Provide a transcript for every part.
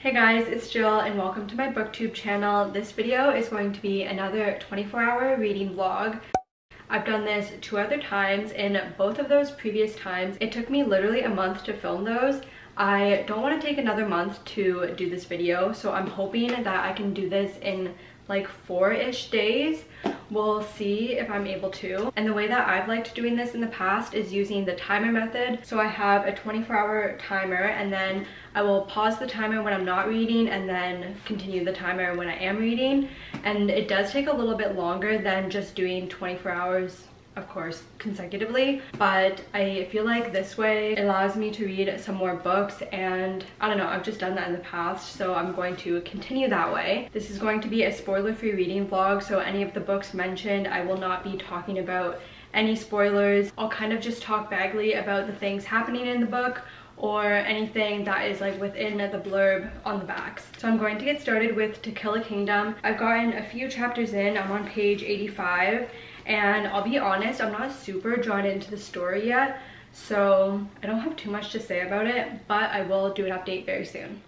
Hey guys, it's Jill and welcome to my booktube channel. This video is going to be another 24 hour reading vlog. I've done this two other times. and both of those previous times, it took me literally a month to film those. I don't want to take another month to do this video, so I'm hoping that I can do this in like four-ish days. We'll see if I'm able to. And the way that I've liked doing this in the past is using the timer method. So I have a 24 hour timer and then I will pause the timer when I'm not reading and then continue the timer when I am reading. And it does take a little bit longer than just doing 24 hours of course consecutively but i feel like this way allows me to read some more books and i don't know i've just done that in the past so i'm going to continue that way this is going to be a spoiler-free reading vlog so any of the books mentioned i will not be talking about any spoilers i'll kind of just talk vaguely about the things happening in the book or anything that is like within the blurb on the backs. So I'm going to get started with To Kill a Kingdom. I've gotten a few chapters in, I'm on page 85 and I'll be honest, I'm not super drawn into the story yet, so I don't have too much to say about it, but I will do an update very soon.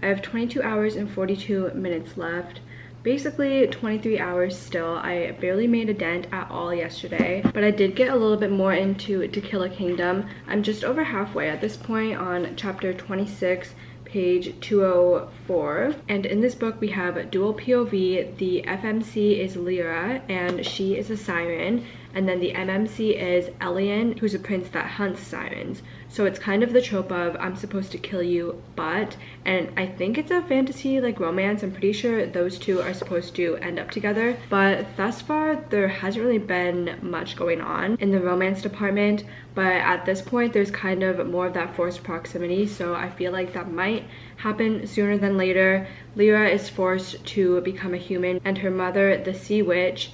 I have 22 hours and 42 minutes left basically 23 hours still. I barely made a dent at all yesterday, but I did get a little bit more into To Kill a Kingdom. I'm just over halfway at this point on chapter 26 page 204 and in this book we have dual POV the FMC is Lira and she is a siren and then the MMC is Elian who's a prince that hunts sirens so it's kind of the trope of I'm supposed to kill you, but, and I think it's a fantasy like romance. I'm pretty sure those two are supposed to end up together. But thus far, there hasn't really been much going on in the romance department. But at this point, there's kind of more of that forced proximity. So I feel like that might happen sooner than later. Lira is forced to become a human and her mother, the sea witch,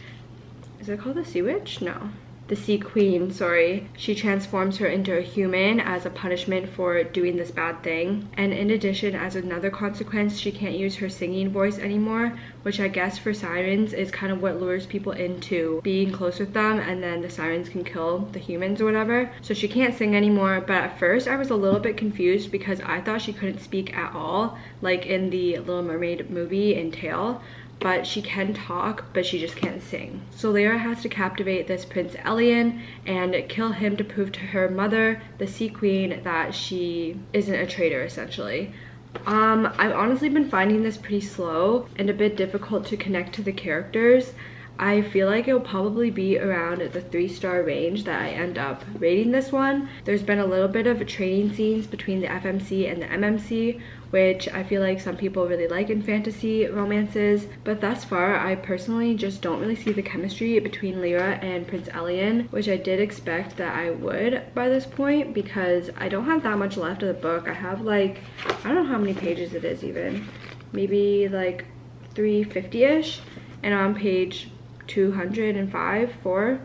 is it called the sea witch? No. The sea queen sorry. She transforms her into a human as a punishment for doing this bad thing. And in addition as another consequence she can't use her singing voice anymore which i guess for sirens is kind of what lures people into being close with them and then the sirens can kill the humans or whatever. So she can't sing anymore but at first i was a little bit confused because i thought she couldn't speak at all like in the little mermaid movie in tale but she can talk, but she just can't sing. So Lira has to captivate this Prince Elian and kill him to prove to her mother, the Sea Queen, that she isn't a traitor, essentially. Um, I've honestly been finding this pretty slow and a bit difficult to connect to the characters. I feel like it'll probably be around the three star range that I end up rating this one. There's been a little bit of training scenes between the FMC and the MMC, which I feel like some people really like in fantasy romances. But thus far, I personally just don't really see the chemistry between Lira and Prince Elian, which I did expect that I would by this point because I don't have that much left of the book. I have like, I don't know how many pages it is even. Maybe like 350-ish. And on page 205 4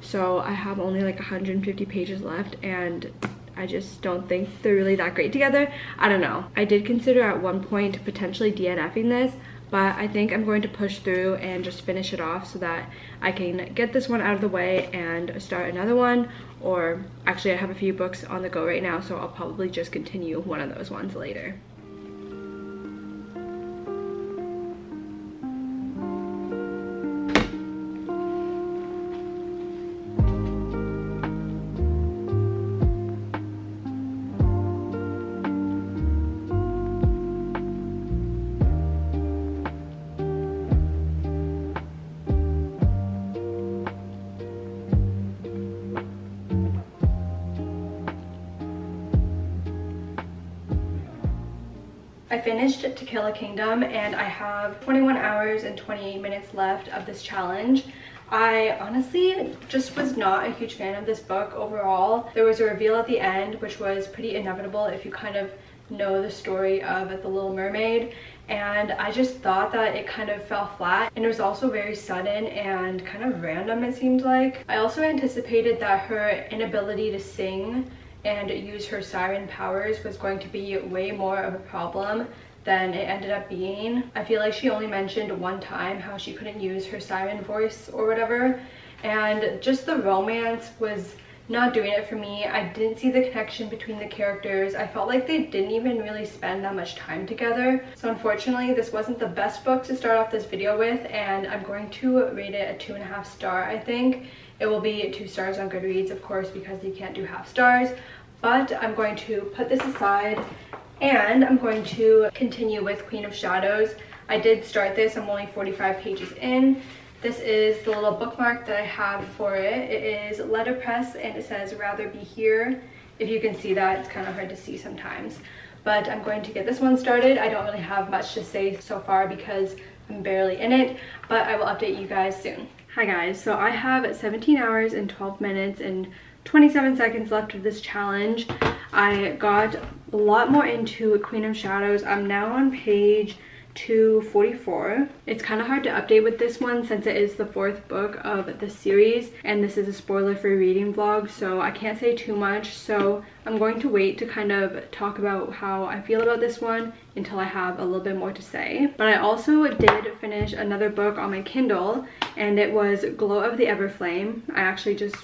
so i have only like 150 pages left and i just don't think they're really that great together. I don't know. I did consider at one point potentially dnfing this but i think i'm going to push through and just finish it off so that i can get this one out of the way and start another one. Or actually i have a few books on the go right now so i'll probably just continue one of those ones later I finished To Kill a Kingdom and I have 21 hours and 28 minutes left of this challenge. I honestly just was not a huge fan of this book overall. There was a reveal at the end which was pretty inevitable if you kind of know the story of The Little Mermaid and I just thought that it kind of fell flat and it was also very sudden and kind of random it seemed like. I also anticipated that her inability to sing and use her siren powers was going to be way more of a problem than it ended up being. I feel like she only mentioned one time how she couldn't use her siren voice or whatever and just the romance was not doing it for me. I didn't see the connection between the characters. I felt like they didn't even really spend that much time together. So unfortunately, this wasn't the best book to start off this video with and I'm going to rate it a two and a half star, I think. It will be two stars on Goodreads, of course, because you can't do half stars. But I'm going to put this aside and I'm going to continue with Queen of Shadows. I did start this, I'm only 45 pages in. This is the little bookmark that I have for it. It is letterpress and it says rather be here. If you can see that, it's kind of hard to see sometimes. But I'm going to get this one started. I don't really have much to say so far because I'm barely in it, but I will update you guys soon. Hi guys, so I have 17 hours and 12 minutes and 27 seconds left of this challenge. I got a lot more into Queen of Shadows. I'm now on page 244. It's kind of hard to update with this one since it is the fourth book of the series and this is a spoiler-free reading vlog so I can't say too much so I'm going to wait to kind of talk about how I feel about this one until I have a little bit more to say. But I also did finish another book on my Kindle and it was Glow of the Everflame. I actually just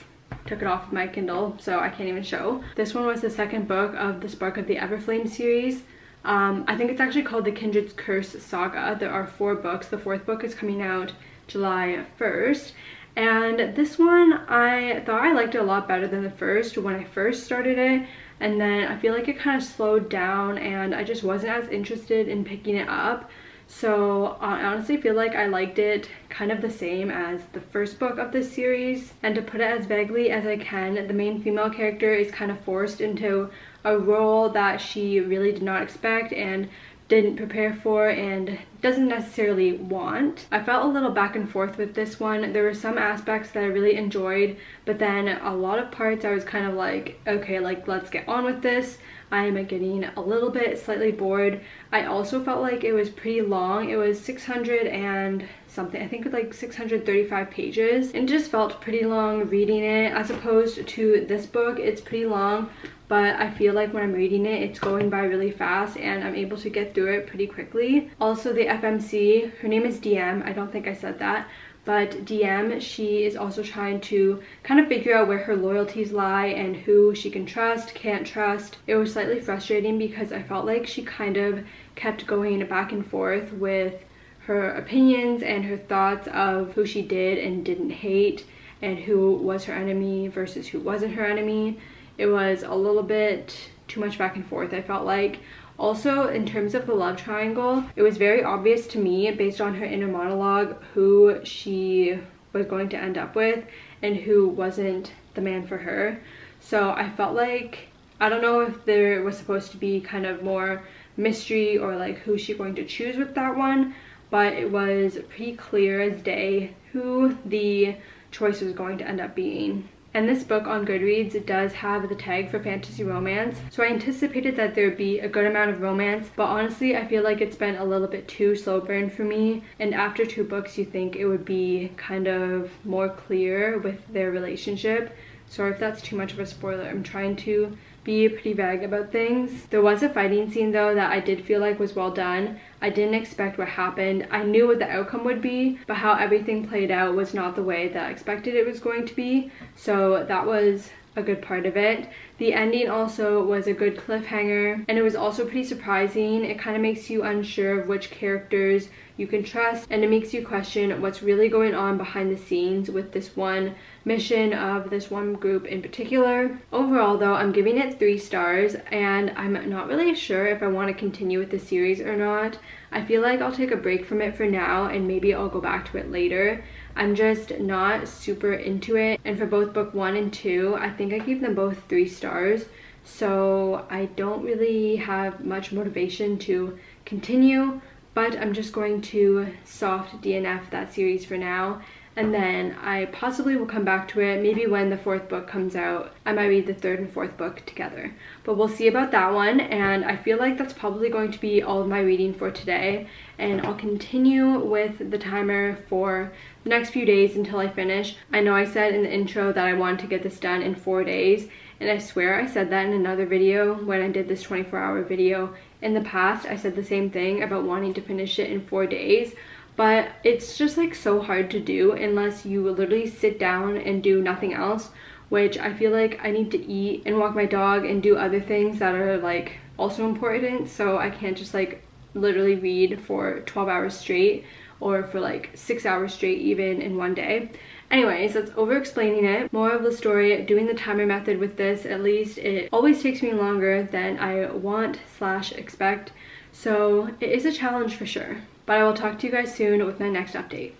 took it off of my Kindle so I can't even show. This one was the second book of the Spark of the Everflame series um, I think it's actually called the Kindred's Curse Saga. There are four books. The fourth book is coming out July 1st. And this one, I thought I liked it a lot better than the first when I first started it. And then I feel like it kind of slowed down and I just wasn't as interested in picking it up. So I honestly feel like I liked it kind of the same as the first book of this series. And to put it as vaguely as I can, the main female character is kind of forced into a role that she really did not expect and didn't prepare for and doesn't necessarily want. I felt a little back and forth with this one. There were some aspects that I really enjoyed, but then a lot of parts I was kind of like, okay, like let's get on with this. I am getting a little bit slightly bored. I also felt like it was pretty long. It was 600 and something, I think like 635 pages. And just felt pretty long reading it as opposed to this book. It's pretty long, but I feel like when I'm reading it, it's going by really fast and I'm able to get through it pretty quickly. Also the FMC, her name is Diem, I don't think I said that, but Diem, she is also trying to kind of figure out where her loyalties lie and who she can trust, can't trust. It was slightly frustrating because I felt like she kind of kept going back and forth with her opinions and her thoughts of who she did and didn't hate and who was her enemy versus who wasn't her enemy it was a little bit too much back and forth, I felt like. Also, in terms of the love triangle, it was very obvious to me, based on her inner monologue, who she was going to end up with and who wasn't the man for her. So I felt like, I don't know if there was supposed to be kind of more mystery or like who's she going to choose with that one, but it was pretty clear as day who the choice was going to end up being. And this book on Goodreads does have the tag for fantasy romance. So I anticipated that there'd be a good amount of romance, but honestly, I feel like it's been a little bit too slow burn for me. And after two books, you think it would be kind of more clear with their relationship. Sorry if that's too much of a spoiler. I'm trying to be pretty vague about things. There was a fighting scene though that I did feel like was well done. I didn't expect what happened. I knew what the outcome would be, but how everything played out was not the way that I expected it was going to be. So that was a good part of it. The ending also was a good cliffhanger and it was also pretty surprising. It kind of makes you unsure of which characters you can trust and it makes you question what's really going on behind the scenes with this one mission of this one group in particular. Overall though, I'm giving it three stars and I'm not really sure if I want to continue with the series or not. I feel like I'll take a break from it for now and maybe I'll go back to it later. I'm just not super into it. And for both book one and two, I think I gave them both three stars. So I don't really have much motivation to continue, but I'm just going to soft DNF that series for now. And then I possibly will come back to it. Maybe when the fourth book comes out. I might read the third and fourth book together. But we'll see about that one. And I feel like that's probably going to be all of my reading for today. And I'll continue with the timer for the next few days until I finish. I know I said in the intro that I wanted to get this done in four days. And I swear I said that in another video when I did this 24 hour video. In the past, I said the same thing about wanting to finish it in four days but it's just like so hard to do unless you literally sit down and do nothing else which I feel like I need to eat and walk my dog and do other things that are like also important so I can't just like literally read for 12 hours straight or for like six hours straight even in one day. Anyways, that's over explaining it. More of the story, doing the timer method with this, at least it always takes me longer than I want slash expect. So it is a challenge for sure. But I will talk to you guys soon with my next update.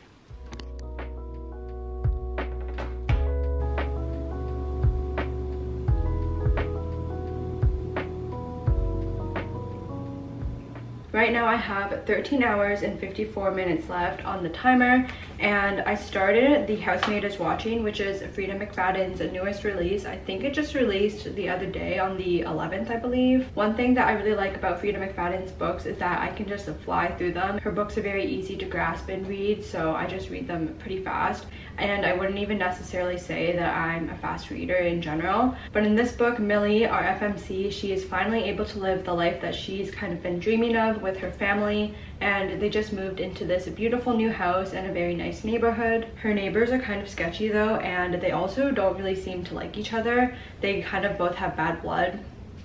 Right now I have 13 hours and 54 minutes left on the timer and I started The Housemaid is Watching which is Freida McFadden's newest release. I think it just released the other day on the 11th I believe. One thing that I really like about Freida McFadden's books is that I can just fly through them. Her books are very easy to grasp and read so I just read them pretty fast and I wouldn't even necessarily say that I'm a fast reader in general. But in this book, Millie, our FMC, she is finally able to live the life that she's kind of been dreaming of with her family and they just moved into this beautiful new house in a very nice neighborhood. Her neighbors are kind of sketchy though and they also don't really seem to like each other. They kind of both have bad blood,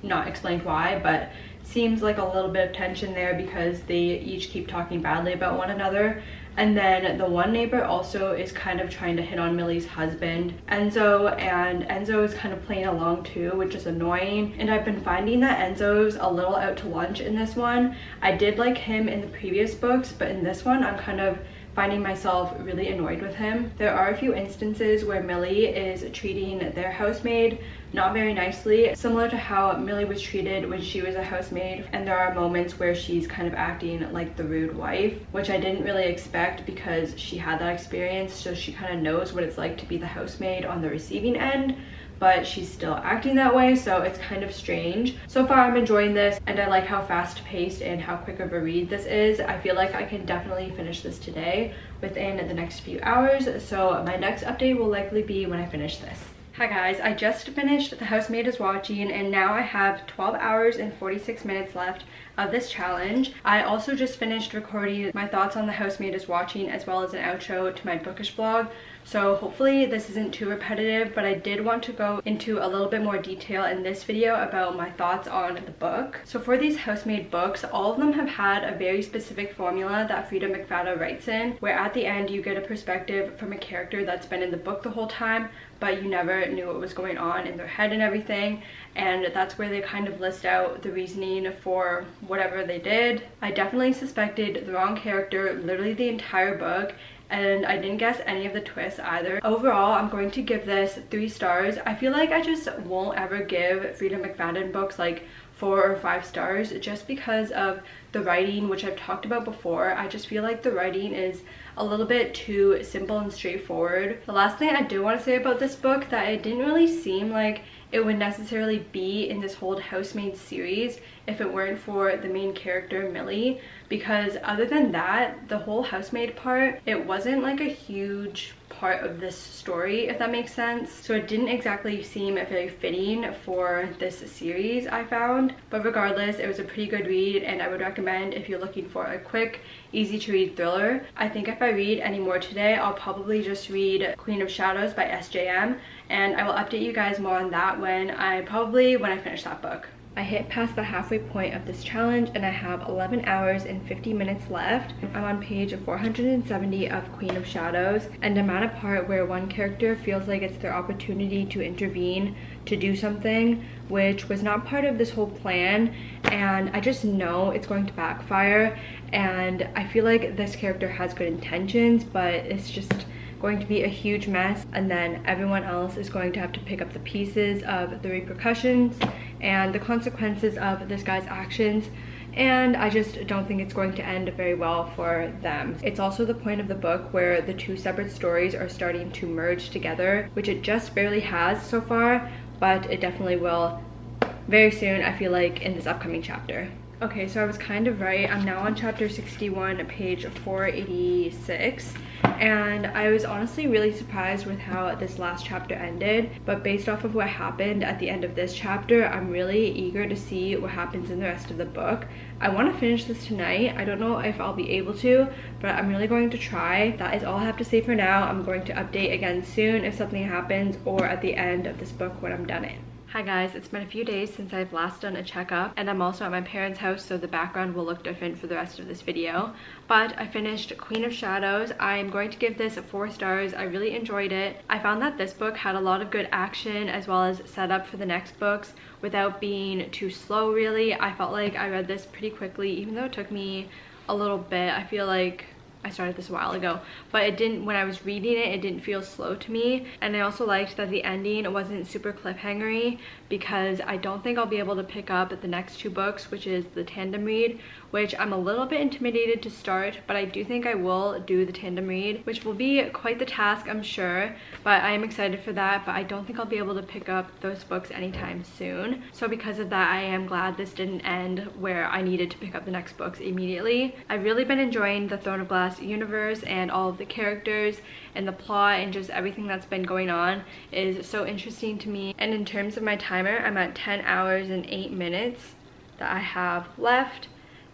not explained why, but seems like a little bit of tension there because they each keep talking badly about one another and then the one neighbor also is kind of trying to hit on Millie's husband, Enzo, and Enzo is kind of playing along too, which is annoying. And I've been finding that Enzo's a little out to lunch in this one. I did like him in the previous books, but in this one I'm kind of finding myself really annoyed with him. There are a few instances where Millie is treating their housemaid not very nicely, similar to how Millie was treated when she was a housemaid. And there are moments where she's kind of acting like the rude wife, which I didn't really expect because she had that experience, so she kind of knows what it's like to be the housemaid on the receiving end but she's still acting that way so it's kind of strange. So far i'm enjoying this and i like how fast paced and how quick of a read this is. I feel like i can definitely finish this today within the next few hours so my next update will likely be when i finish this Hi guys, I just finished The Housemaid is Watching and now I have 12 hours and 46 minutes left of this challenge. I also just finished recording my thoughts on The Housemaid is Watching as well as an outro to my bookish vlog. So hopefully this isn't too repetitive, but I did want to go into a little bit more detail in this video about my thoughts on the book. So for these housemaid books, all of them have had a very specific formula that Freida McFadden writes in, where at the end you get a perspective from a character that's been in the book the whole time, but you never knew what was going on in their head and everything and that's where they kind of list out the reasoning for whatever they did. I definitely suspected the wrong character literally the entire book and I didn't guess any of the twists either. Overall, I'm going to give this three stars. I feel like I just won't ever give Freida McFadden books like four or five stars just because of the writing which I've talked about before. I just feel like the writing is a little bit too simple and straightforward. The last thing I do want to say about this book that it didn't really seem like it would necessarily be in this whole housemaid series if it weren't for the main character Millie because other than that the whole housemaid part it wasn't like a huge part of this story if that makes sense. So it didn't exactly seem very fitting for this series I found. But regardless it was a pretty good read and I would recommend if you're looking for a quick easy to read thriller I think if I read any more today I'll probably just read Queen of Shadows by SJM and I will update you guys more on that when I probably when I finish that book I hit past the halfway point of this challenge and I have 11 hours and 50 minutes left. I'm on page 470 of Queen of Shadows and I'm at a part where one character feels like it's their opportunity to intervene, to do something, which was not part of this whole plan and I just know it's going to backfire and I feel like this character has good intentions but it's just going to be a huge mess and then everyone else is going to have to pick up the pieces of the repercussions and the consequences of this guy's actions and I just don't think it's going to end very well for them. It's also the point of the book where the two separate stories are starting to merge together, which it just barely has so far, but it definitely will very soon, I feel like, in this upcoming chapter. Okay, so I was kind of right. I'm now on chapter 61, page 486 and I was honestly really surprised with how this last chapter ended but based off of what happened at the end of this chapter I'm really eager to see what happens in the rest of the book. I want to finish this tonight. I don't know if I'll be able to but I'm really going to try. That is all I have to say for now. I'm going to update again soon if something happens or at the end of this book when I'm done it. Hi guys, it's been a few days since I've last done a checkup and I'm also at my parents' house so the background will look different for the rest of this video. But I finished Queen of Shadows. I'm going to give this four stars. I really enjoyed it. I found that this book had a lot of good action as well as setup for the next books without being too slow really. I felt like I read this pretty quickly even though it took me a little bit. I feel like I started this a while ago, but it didn't, when I was reading it, it didn't feel slow to me. And I also liked that the ending wasn't super cliffhangery because I don't think I'll be able to pick up the next two books, which is the tandem read, which I'm a little bit intimidated to start, but I do think I will do the tandem read, which will be quite the task, I'm sure, but I am excited for that, but I don't think I'll be able to pick up those books anytime soon. So because of that, I am glad this didn't end where I needed to pick up the next books immediately. I've really been enjoying the Throne of Glass universe and all of the characters and the plot and just everything that's been going on is so interesting to me. And in terms of my timer, I'm at 10 hours and 8 minutes that I have left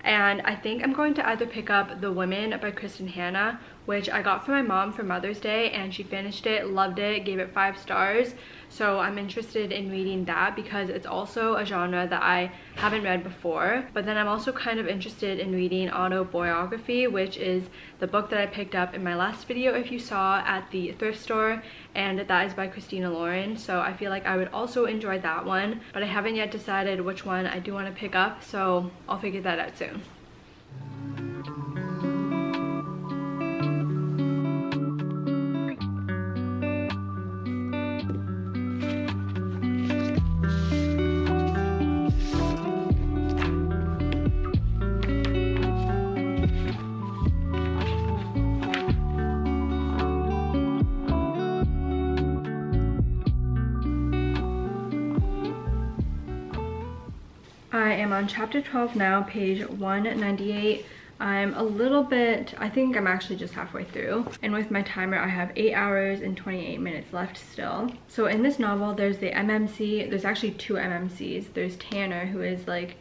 and I think I'm going to either pick up The Women by Kristin Hannah, which I got from my mom for Mother's Day and she finished it, loved it, gave it five stars. So I'm interested in reading that because it's also a genre that I haven't read before. But then I'm also kind of interested in reading Autoboyography, which is the book that I picked up in my last video if you saw at the thrift store. And that is by Christina Lauren. So I feel like I would also enjoy that one. But I haven't yet decided which one I do want to pick up. So I'll figure that out soon. On chapter 12 now, page 198. I'm a little bit, I think I'm actually just halfway through. And with my timer, I have 8 hours and 28 minutes left still. So in this novel, there's the MMC, there's actually two MMCs. There's Tanner, who is like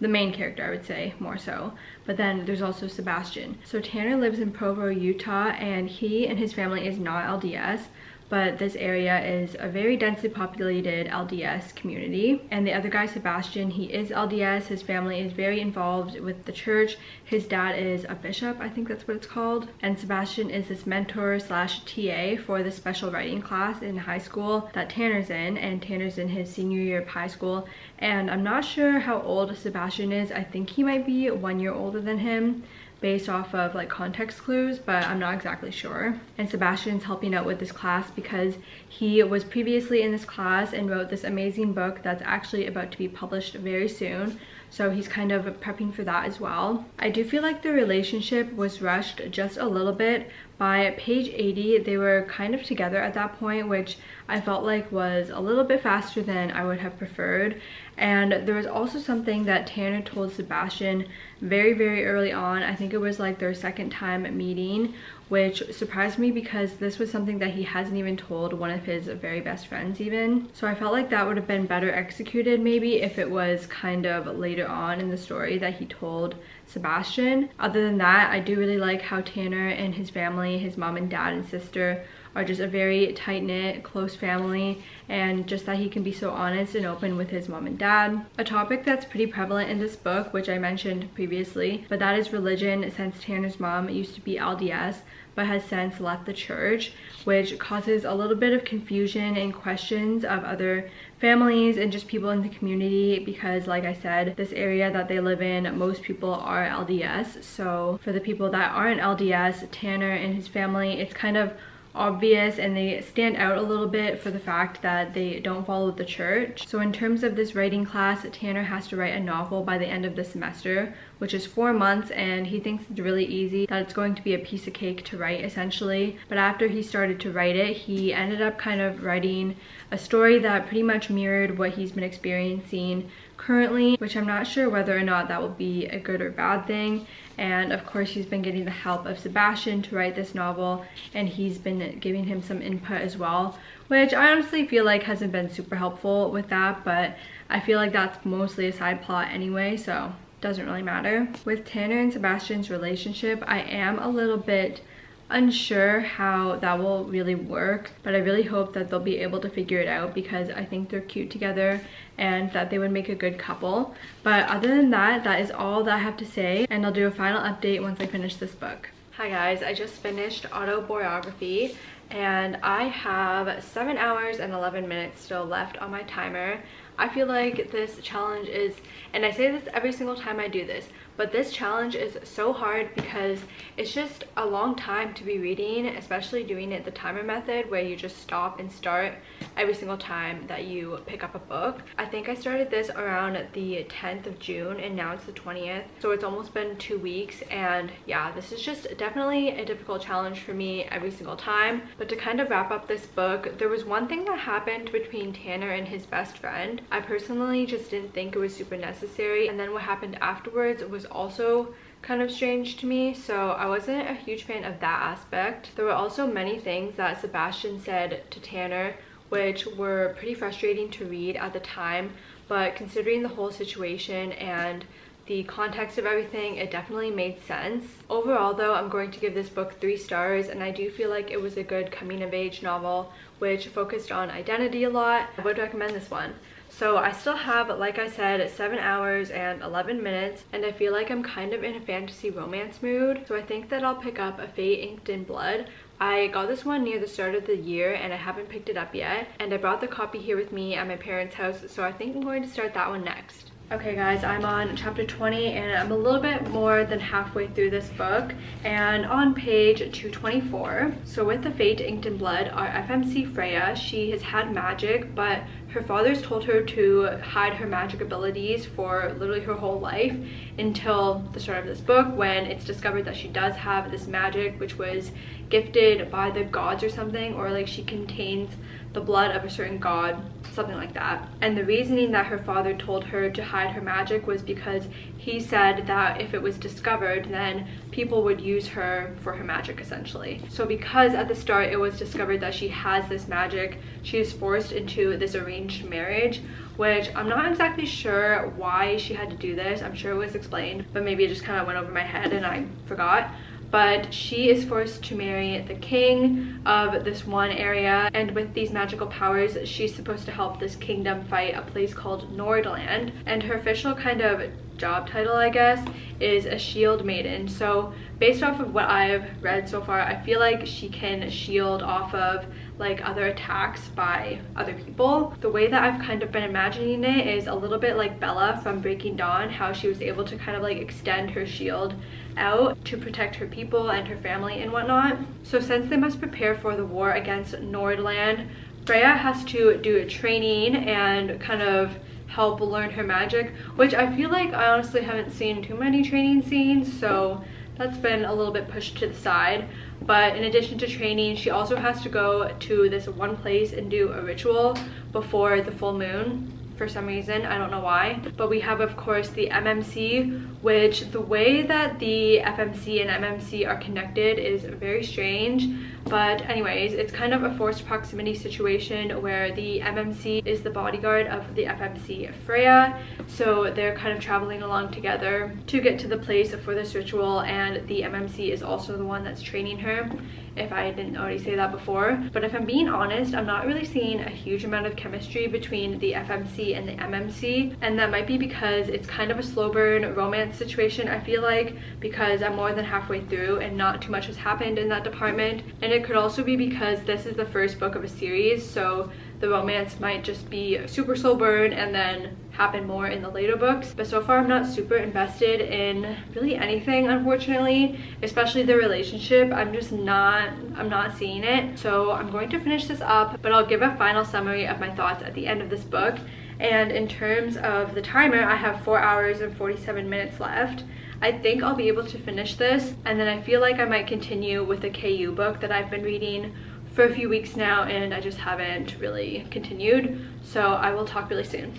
the main character, I would say, more so. But then there's also Sebastian. So Tanner lives in Provo, Utah, and he and his family is not LDS but this area is a very densely populated LDS community. And the other guy, Sebastian, he is LDS. His family is very involved with the church. His dad is a bishop, I think that's what it's called. And Sebastian is this mentor slash TA for the special writing class in high school that Tanner's in. And Tanner's in his senior year of high school. And I'm not sure how old Sebastian is. I think he might be one year older than him based off of like context clues, but I'm not exactly sure. And Sebastian's helping out with this class because he was previously in this class and wrote this amazing book that's actually about to be published very soon. So he's kind of prepping for that as well. I do feel like the relationship was rushed just a little bit. By page 80, they were kind of together at that point, which I felt like was a little bit faster than I would have preferred. And there was also something that Tanner told Sebastian very, very early on. I think it was like their second time meeting, which surprised me because this was something that he hasn't even told one of his very best friends even. So I felt like that would have been better executed maybe if it was kind of later on in the story that he told Sebastian. Other than that, I do really like how Tanner and his family, his mom and dad and sister are just a very tight-knit, close family, and just that he can be so honest and open with his mom and dad. A topic that's pretty prevalent in this book, which I mentioned previously, but that is religion since Tanner's mom used to be LDS, but has since left the church, which causes a little bit of confusion and questions of other families and just people in the community because like I said, this area that they live in, most people are LDS. So for the people that aren't LDS, Tanner and his family, it's kind of obvious and they stand out a little bit for the fact that they don't follow the church. So in terms of this writing class, Tanner has to write a novel by the end of the semester, which is four months and he thinks it's really easy, that it's going to be a piece of cake to write essentially. But after he started to write it, he ended up kind of writing a story that pretty much mirrored what he's been experiencing currently, which I'm not sure whether or not that will be a good or bad thing. And of course, he's been getting the help of Sebastian to write this novel, and he's been giving him some input as well, which I honestly feel like hasn't been super helpful with that, but I feel like that's mostly a side plot anyway, so doesn't really matter. With Tanner and Sebastian's relationship, I am a little bit unsure how that will really work but i really hope that they'll be able to figure it out because i think they're cute together and that they would make a good couple. But other than that that is all that i have to say and i'll do a final update once i finish this book. Hi guys. I just finished Autoboyography and i have seven hours and 11 minutes still left on my timer. I feel like this challenge is and i say this every single time i do this but this challenge is so hard because it's just a long time to be reading especially doing it the timer method where you just stop and start every single time that you pick up a book. I think i started this around the 10th of june and now it's the 20th so it's almost been two weeks and yeah this is just definitely a difficult challenge for me every single time. But to kind of wrap up this book there was one thing that happened between tanner and his best friend. I personally just didn't think it was super necessary. And then what happened afterwards was also kind of strange to me so I wasn't a huge fan of that aspect. There were also many things that Sebastian said to Tanner which were pretty frustrating to read at the time but considering the whole situation and the context of everything, it definitely made sense. Overall though, I'm going to give this book three stars and I do feel like it was a good coming of age novel which focused on identity a lot. I would recommend this one. So I still have, like I said, 7 hours and 11 minutes and I feel like I'm kind of in a fantasy romance mood. So I think that I'll pick up A Fate Inked in Blood. I got this one near the start of the year and I haven't picked it up yet. And I brought the copy here with me at my parents' house so I think I'm going to start that one next. Okay guys, I'm on chapter 20 and I'm a little bit more than halfway through this book and on page 224. So with the Fate Inked in Blood, our FMC Freya, she has had magic but her father's told her to hide her magic abilities for literally her whole life until the start of this book when it's discovered that she does have this magic which was gifted by the gods or something or like she contains the blood of a certain god something like that. And the reasoning that her father told her to hide her magic was because he said that if it was discovered then people would use her for her magic essentially. So because at the start it was discovered that she has this magic she is forced into this arranged marriage which I'm not exactly sure why she had to do this. I'm sure it was explained, but maybe it just kind of went over my head and I forgot but she is forced to marry the king of this one area and with these magical powers she's supposed to help this kingdom fight a place called Nordland and her official kind of job title I guess is a shield maiden so based off of what I've read so far I feel like she can shield off of like other attacks by other people. The way that I've kind of been imagining it is a little bit like Bella from Breaking Dawn, how she was able to kind of like extend her shield out to protect her people and her family and whatnot. So since they must prepare for the war against Nordland, Freya has to do a training and kind of help learn her magic, which I feel like I honestly haven't seen too many training scenes, so that's been a little bit pushed to the side but in addition to training she also has to go to this one place and do a ritual before the full moon for some reason i don't know why. But we have of course the mmc which the way that the fmc and mmc are connected is very strange. But anyways it's kind of a forced proximity situation where the mmc is the bodyguard of the fmc freya. So they're kind of traveling along together to get to the place for this ritual and the mmc is also the one that's training her if I didn't already say that before. But if I'm being honest, I'm not really seeing a huge amount of chemistry between the FMC and the MMC. And that might be because it's kind of a slow burn romance situation, I feel like, because I'm more than halfway through and not too much has happened in that department. And it could also be because this is the first book of a series, so the romance might just be super slow burn and then happen more in the later books. But so far i'm not super invested in really anything unfortunately especially the relationship. I'm just not i'm not seeing it. So i'm going to finish this up but i'll give a final summary of my thoughts at the end of this book. And in terms of the timer i have four hours and 47 minutes left. I think I'll be able to finish this and then I feel like I might continue with the KU book that I've been reading for a few weeks now and I just haven't really continued. So I will talk really soon.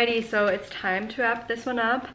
Alrighty, so it's time to wrap this one up.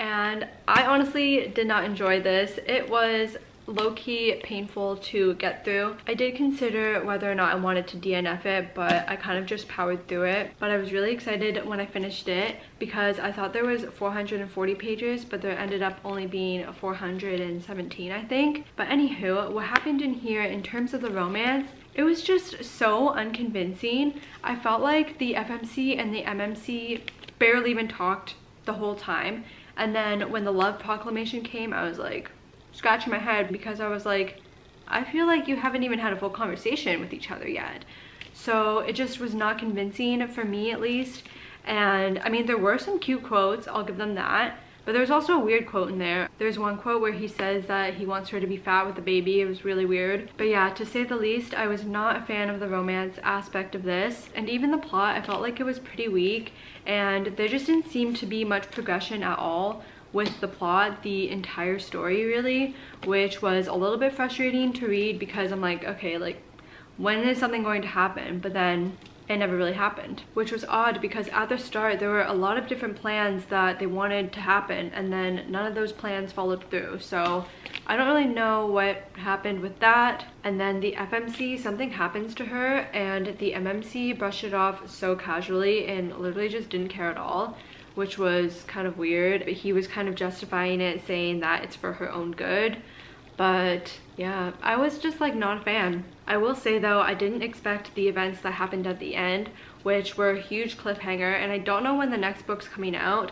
And I honestly did not enjoy this. It was low-key painful to get through. I did consider whether or not I wanted to DNF it, but I kind of just powered through it. But I was really excited when I finished it because I thought there was 440 pages, but there ended up only being 417, I think. But anywho, what happened in here in terms of the romance, it was just so unconvincing. I felt like the FMC and the MMC barely even talked the whole time. And then when the love proclamation came, I was like, scratching my head because I was like, I feel like you haven't even had a full conversation with each other yet. So it just was not convincing for me at least. And I mean, there were some cute quotes, I'll give them that. But there's also a weird quote in there. There's one quote where he says that he wants her to be fat with the baby. It was really weird. But yeah, to say the least, I was not a fan of the romance aspect of this. And even the plot, I felt like it was pretty weak. And there just didn't seem to be much progression at all with the plot the entire story really which was a little bit frustrating to read because i'm like okay like when is something going to happen but then it never really happened which was odd because at the start there were a lot of different plans that they wanted to happen and then none of those plans followed through so i don't really know what happened with that and then the fmc something happens to her and the mmc brushed it off so casually and literally just didn't care at all which was kind of weird. He was kind of justifying it, saying that it's for her own good. But yeah, I was just like not a fan. I will say though, I didn't expect the events that happened at the end, which were a huge cliffhanger. And I don't know when the next book's coming out,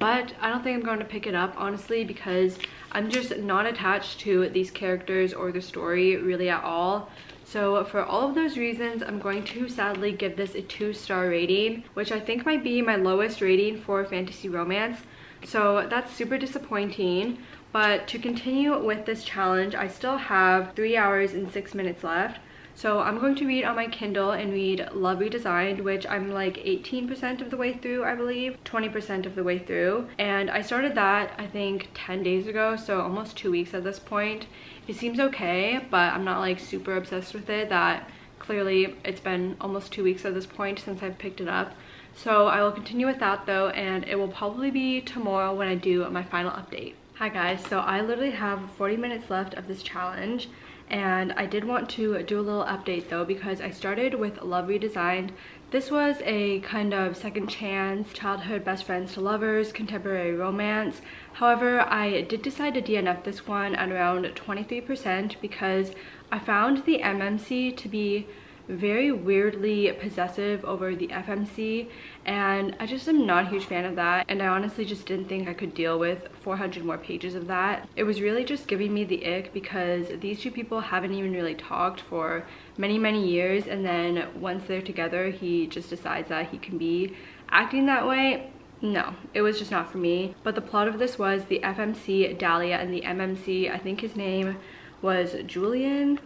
but I don't think I'm going to pick it up honestly because I'm just not attached to these characters or the story really at all. So for all of those reasons, I'm going to sadly give this a two star rating, which I think might be my lowest rating for fantasy romance. So that's super disappointing. But to continue with this challenge, I still have three hours and six minutes left. So I'm going to read on my Kindle and read Love Redesigned, which I'm like 18% of the way through, I believe, 20% of the way through. And I started that, I think, 10 days ago, so almost two weeks at this point. It seems okay, but I'm not like super obsessed with it that clearly it's been almost two weeks at this point since I've picked it up. So I will continue with that though, and it will probably be tomorrow when I do my final update. Hi guys, so I literally have 40 minutes left of this challenge and I did want to do a little update though because I started with Love Redesigned. This was a kind of second chance, childhood best friends to lovers, contemporary romance. However, I did decide to DNF this one at around 23% because I found the MMC to be very weirdly possessive over the FMC and I just am not a huge fan of that and I honestly just didn't think I could deal with 400 more pages of that. It was really just giving me the ick because these two people haven't even really talked for many many years and then once they're together he just decides that he can be acting that way no, it was just not for me. But the plot of this was the FMC, Dahlia, and the MMC, I think his name was Julian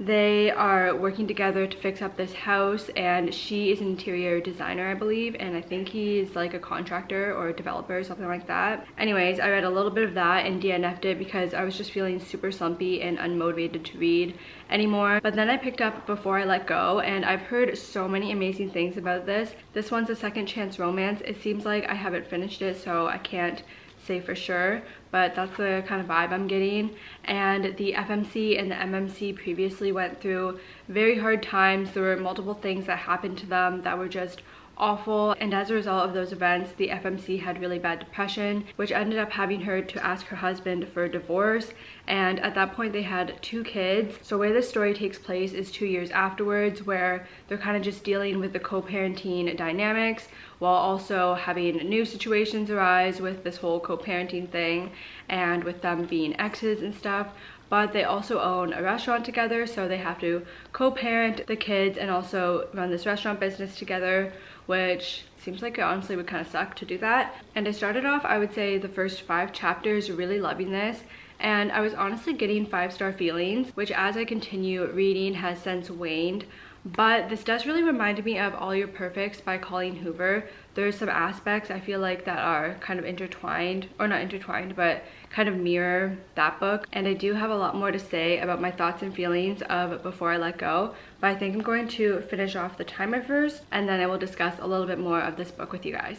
they are working together to fix up this house and she is an interior designer I believe and I think he's like a contractor or a developer or something like that. Anyways, I read a little bit of that and DNF'd it because I was just feeling super slumpy and unmotivated to read anymore. But then I picked up Before I Let Go and I've heard so many amazing things about this. This one's a second chance romance. It seems like I haven't finished it so I can't say for sure, but that's the kind of vibe I'm getting. And the FMC and the MMC previously went through very hard times. There were multiple things that happened to them that were just awful and as a result of those events the FMC had really bad depression which ended up having her to ask her husband for a divorce and at that point they had two kids. So where this story takes place is two years afterwards where they're kind of just dealing with the co-parenting dynamics while also having new situations arise with this whole co-parenting thing and with them being exes and stuff. But they also own a restaurant together so they have to co-parent the kids and also run this restaurant business together which seems like it honestly would kind of suck to do that. And I started off, I would say the first five chapters really loving this and I was honestly getting five star feelings, which as I continue reading has since waned. But this does really remind me of All Your Perfects by Colleen Hoover. There's some aspects I feel like that are kind of intertwined, or not intertwined, but kind of mirror that book. And I do have a lot more to say about my thoughts and feelings of Before I Let Go. But I think I'm going to finish off the timer first, and then I will discuss a little bit more of this book with you guys.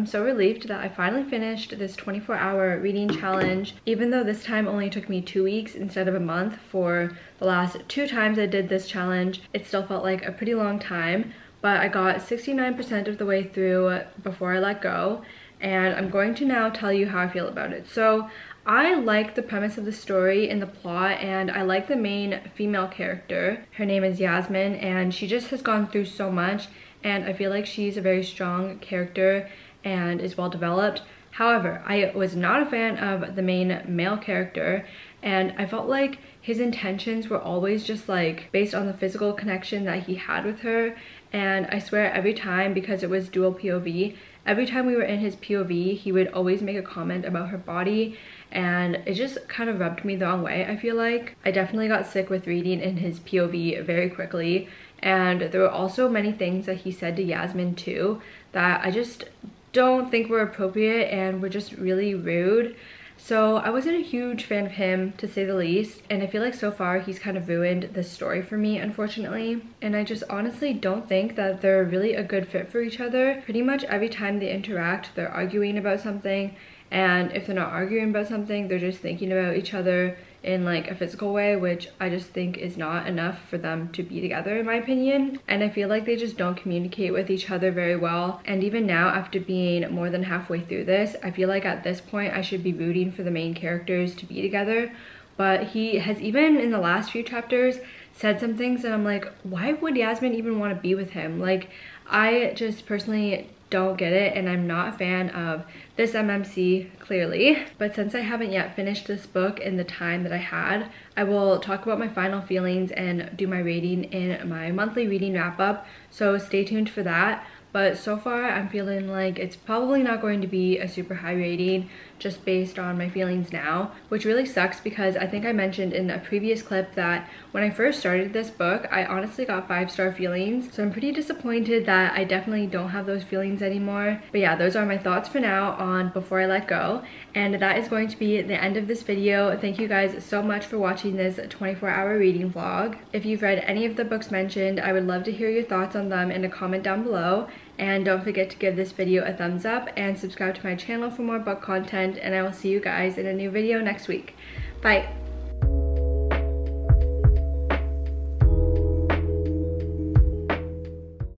I'm so relieved that I finally finished this 24 hour reading challenge, even though this time only took me two weeks instead of a month for the last two times I did this challenge. It still felt like a pretty long time, but I got 69% of the way through before I let go and I'm going to now tell you how I feel about it. So I like the premise of the story and the plot and I like the main female character. Her name is Yasmen and she just has gone through so much and I feel like she's a very strong character and is well developed. However, I was not a fan of the main male character and I felt like his intentions were always just like based on the physical connection that he had with her and I swear every time because it was dual POV every time we were in his POV he would always make a comment about her body and it just kind of rubbed me the wrong way I feel like. I definitely got sick with reading in his POV very quickly and there were also many things that he said to Yasmen too that I just don't think were appropriate and were just really rude. So I wasn't a huge fan of him to say the least and I feel like so far he's kind of ruined the story for me unfortunately and I just honestly don't think that they're really a good fit for each other. Pretty much every time they interact they're arguing about something and if they're not arguing about something they're just thinking about each other in like a physical way which I just think is not enough for them to be together in my opinion. And I feel like they just don't communicate with each other very well. And even now after being more than halfway through this I feel like at this point I should be rooting for the main characters to be together. But he has even in the last few chapters said some things and I'm like why would Yasmen even want to be with him like I just personally don't get it and I'm not a fan of this MMC clearly. But since I haven't yet finished this book in the time that I had, I will talk about my final feelings and do my rating in my monthly reading wrap up. So stay tuned for that. But so far I'm feeling like it's probably not going to be a super high rating just based on my feelings now, which really sucks because I think I mentioned in a previous clip that when I first started this book, I honestly got five star feelings. So I'm pretty disappointed that I definitely don't have those feelings anymore. But yeah, those are my thoughts for now on Before I Let Go. And that is going to be the end of this video. Thank you guys so much for watching this 24 hour reading vlog. If you've read any of the books mentioned, I would love to hear your thoughts on them in a comment down below. And don't forget to give this video a thumbs up and subscribe to my channel for more book content and I will see you guys in a new video next week. Bye!